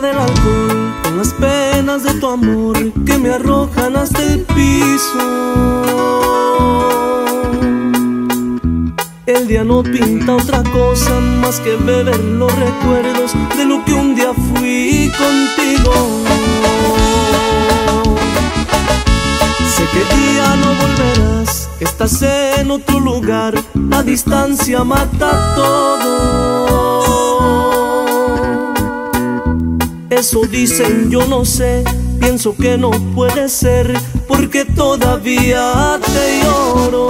del alcohol, con las penas de tu amor que me arrojan hasta el piso. El día no pinta otra cosa más que beber los recuerdos de lo que un día fui contigo. Sé que día no volverás, estás en otro lugar, la distancia mata todo. Eso dicen, yo no sé, pienso que no puede ser, porque todavía te lloro.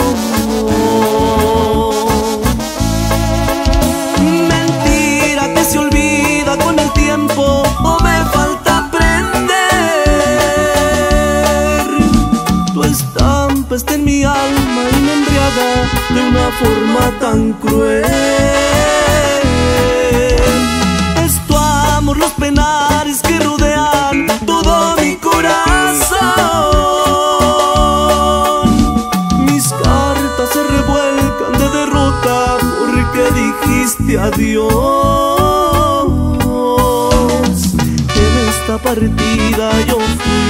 Mentira que se olvida con el tiempo, o me falta aprender. Tu estampa está en mi alma y me embriaga de una forma tan cruel. Adiós. En esta partida yo fui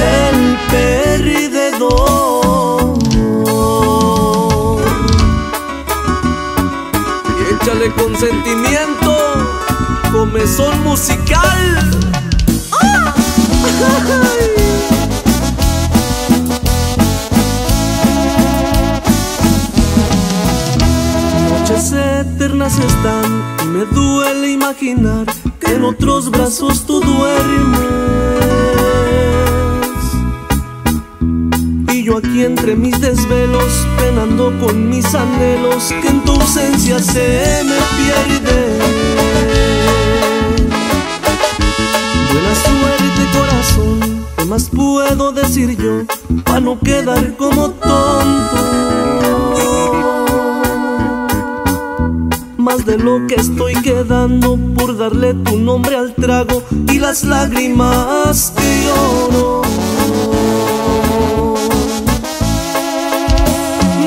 el perdedor. Y échale consentimiento, comezón musical. ¡Ah! están y me duele imaginar que en otros brazos tú duermes. Y yo aquí entre mis desvelos, penando con mis anhelos, que en tu ausencia se me pierde. Buena suerte corazón, ¿qué más puedo decir yo para no quedar como tonto? De lo que estoy quedando por darle tu nombre al trago y las lágrimas que lloro.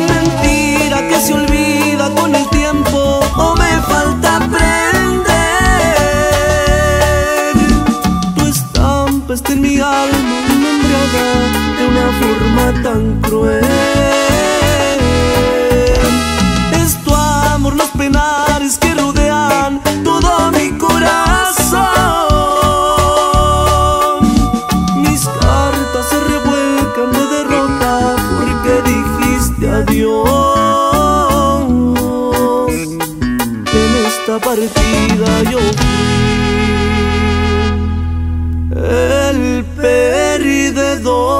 Mentira que se olvida con el tiempo o me falta aprender. Tu estampa está en mi alma y me embriaga de una forma tan cruel. Esta partida yo fui el perdedor.